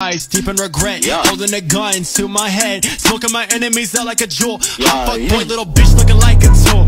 eyes deep in regret. Yeah. Holding the guns to my head. Smoking my enemies out like a jewel. Yeah, fuck yeah. boy, little bitch looking like a tool.